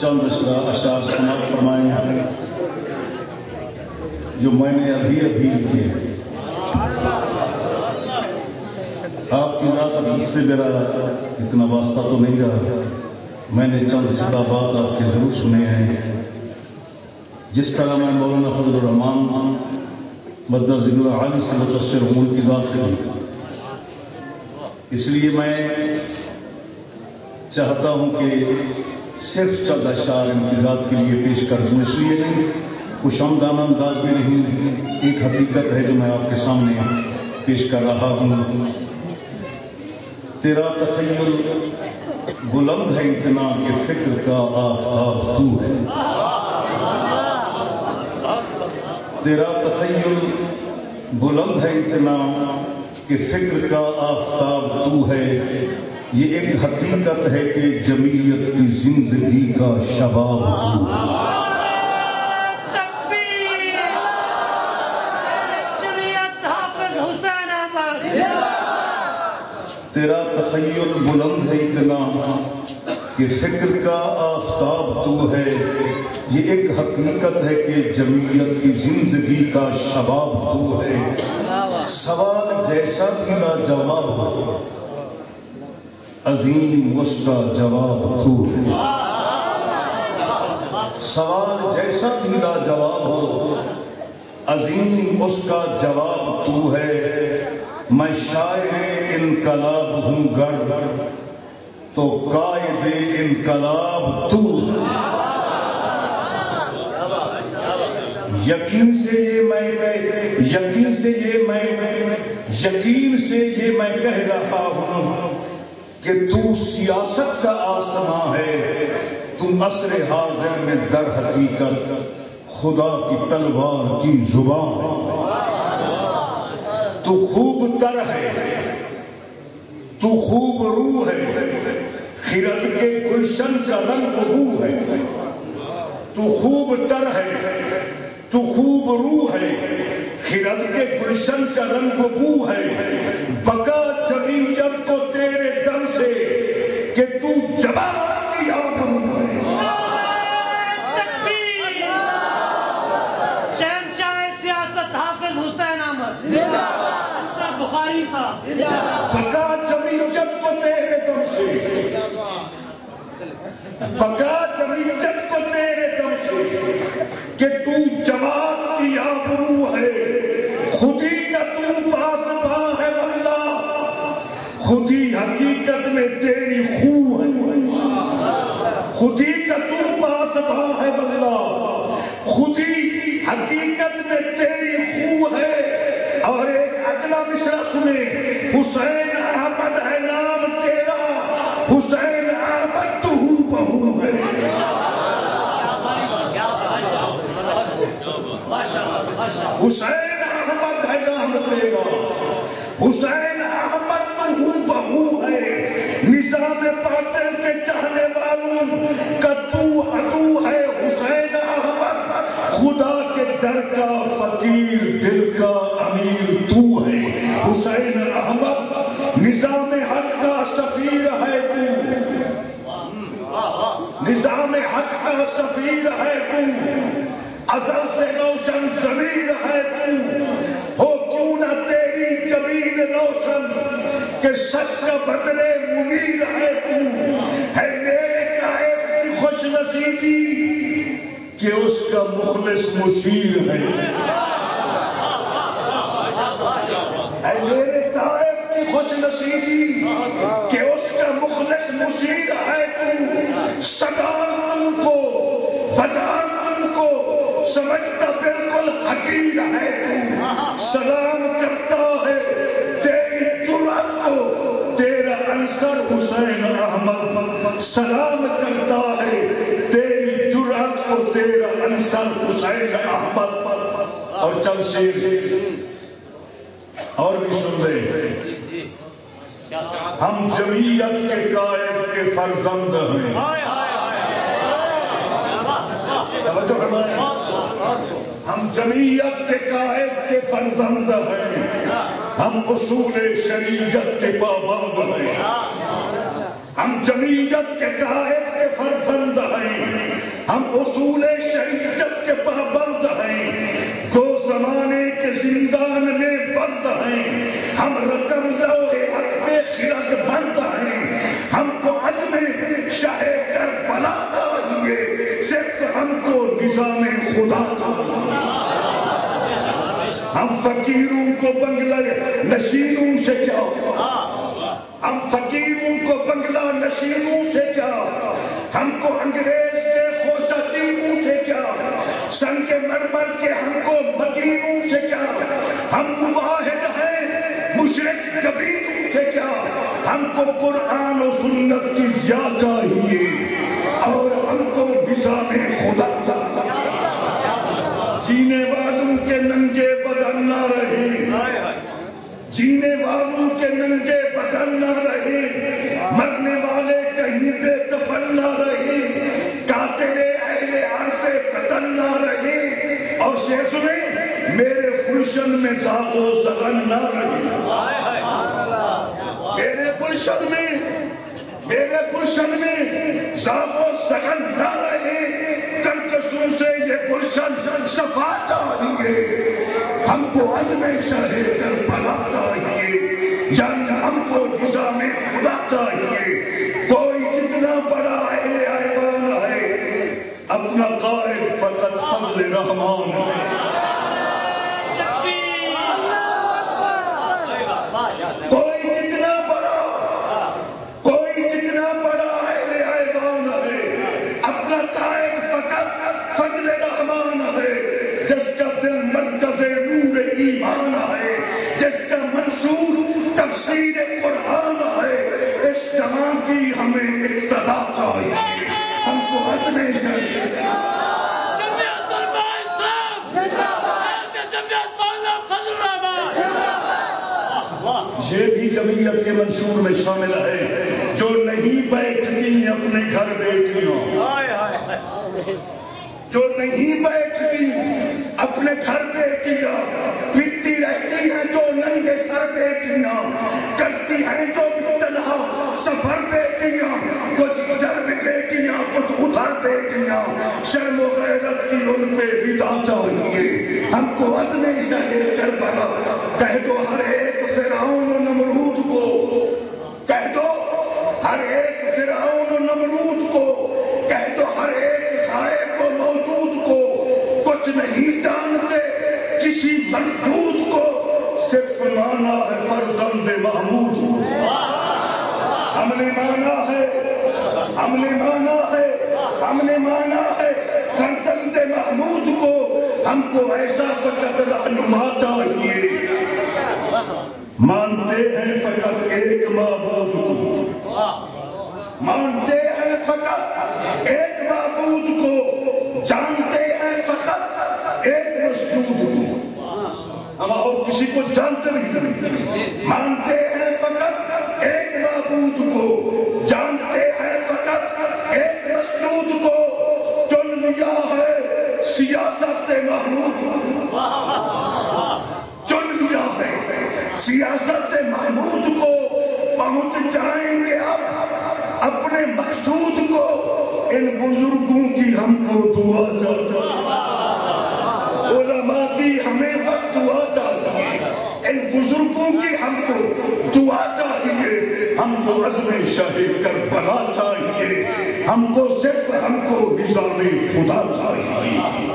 چند اشعار سماعت فرمائے ہیں۔ جو میں نے ابھی ابھی لکھے ہیں۔ آپ کی ذات اس سے میرا اتنا واسطہ تو نہیں رہا۔ میں نے چند خطابات آپ کے ضرور سنے ہیں۔ جس طرح میں مولانا فضل الرحمان مدد ضلع عالی سے متاثر ہوں ان کی ذات سے بھی اس لیے میں چاہتا ہوں کہ صرف چودہ اشعار امتزاد کے لیے پیش کر دوں اس لیے نہیں، خوش آمدان انداز میں نہیں، ایک حقیقت ہے جو میں آپ کے سامنے پیش کر رہا ہوں۔ تیرا تخیل بلند ہے اتنا کہ فکر کا آفتاب تو ہے۔ تیرا تخیل بلند ہے اتنا کہ فکر کا آفتاب تو ہے۔ یہ ایک حقیقت ہے کہ جمعیت کی زندگی کا شباب ہوں تیرا تخیل بلند ہے اتنا کہ فکر کا آفتاب تو ہے۔ یہ ایک حقیقت ہے کہ جمعیت کی زندگی کا شباب تو ہے۔ سوال جیسا بھی لا جواب ہو عظیم اس کا جواب تو ہے۔ سوال جیسا بھی جواب ہو، عظیم اس کا جواب تو ہے۔ میں شاعر انقلاب ہوں گر تو قائد انقلاب تو یقین سے یہ میں یقین سے یہ میں، یقین سے یہ میں کہہ رہا ہوں۔ کہ تو سیاست کا آسماں ہے، تم عصر حاضر میں در حقیقت خدا کی تلوار کی زبان ہے۔ تو خوب تر ہے، تو خوب روح ہے خیرت کے گلشن کا رنگ بو ہے۔ تو خوب تر ہے، تو خوب روح ہے خیرت کے گلشن کا رنگ بو ہے۔ بکا بخاری بکا جمی کو تیرے دم سے کہ تو جب خودی کا تو پاس بھا ہے بندہ۔ خودی حقیقت میں تیری خو ہے۔ اور ایک اگلا مصرہ سنیں حسین احمد ہے نام تیرا۔ حسین احمد تو ہو بہو ہے۔ حسین سفیر ہے تو، ازل سے روشن ضمیر ہے تو، ہو کیوں نہ تیری زمین روشن کہ سچ کا بدلے منیر ہے تو، ہے میرے قائد کی خوش نصیبی کہ اس کا مخلص مشیر ہے۔ اے میرے قائد کی خوش نصیبی کہ اس کا مخلص مشیر ہے تو سکار شیخ احمد اور چند شیخ اور بھی سن لیں۔ ہم جمعیت کے قائد کے فرزند ہیں۔ ہم جمعیت کے قائد کے فرزند ہیں۔ ہم اصول شریعت کے پابند ہیں۔ ہم جمعیت کے قائد کے فرزند ہیں۔ ہم اصول شریعت ہم رقم لوہے حق پہ خرد بند ہیں ہم کو عزم شاہ کر بلا چاہیے صرف ہم کو نظام خدا چاہیے ہم فقیروں کو بنگلہ نشینوں سے کو قرآن و سنت کی زیادہ چاہیے اور ہم کو نظام خدا چاہیے جینے والوں کے ننگے بدن نہ رہے۔ جینے والوں کے ننگے بدن نہ رہے۔ مرنے والے کہیں بے دفن نہ رہے۔ قاتل اہل عرض فتن نہ رہے۔ اور شیخ سنیں، میرے گلشن میں زاغ و زغن نہ رہے۔ میرے گلشن میں، میرے گلشن میں زاغ و زغن نہ رہے۔ کرکسوں سے یہ گلشن صفا چاہیے ہم کو عزم شاہ کر بلا چاہیے۔ یعنی ہم کو نظام خدا چاہیے۔ کوئی جتنا بڑا اہل ایوان ہے، اپنا قائد فقط فضل رحمان۔ ہے یہ بھی جمعیت کے منشور میں شامل ہے جو نہیں بیٹھتی اپنے گھر بیٹھیوں۔ جو نہیں بیٹھتی اپنے گھر بیٹیاں پھرتی رہتی ہیں جو ننگے سر بیٹیاں کرتی ہیں جو اصطلاح سفر بیٹیاں کچھ ادھر بیٹیاں کچھ ادھر بیٹیاں شرم و غیرت کی ان پہ بدا چاہیے۔ ہم کو عزم شہر کر بنا کہہ دو ہر ہر ایک فرعون و نمرود کو کہہ دو، ہر ایک غائب و موجود کو۔ کچھ نہیں جانتے، کسی مردود کو۔ صرف مانا ہے فرزند محمود۔ ہم نے مانا ہے ہم نے مانا ہے ہم نے مانا ہے۔ فرزند محمود کو ہم کو ایسا فقط رہنما چاہیے۔ مانتے ہیں فقط ایک معبود کو۔ فقط ایک معبود کو جانتے ہیں فقط ایک مسجود کو۔ ہم اور کسی کو جانتے نہیں۔ مانتے ہیں فقط ایک معبود کو۔ جانتے ہیں فقط ایک مسجود کو۔ چن لیا ہے، سیاست محمود۔ چن لیا ہے، سیاست محمود کو پہنچ جائیں گے اب اپنے مقصود کو ان بزرگوں کی ہم کو دعا چاہتا علماء کی ہمیں بس دعا چاہیے ان بزرگوں کی ہم کو دعا چاہیے۔ ہم کو عزم شاہ کر بلا چاہیے۔ ہم کو صرف ہم کو نظام خدا چاہیے۔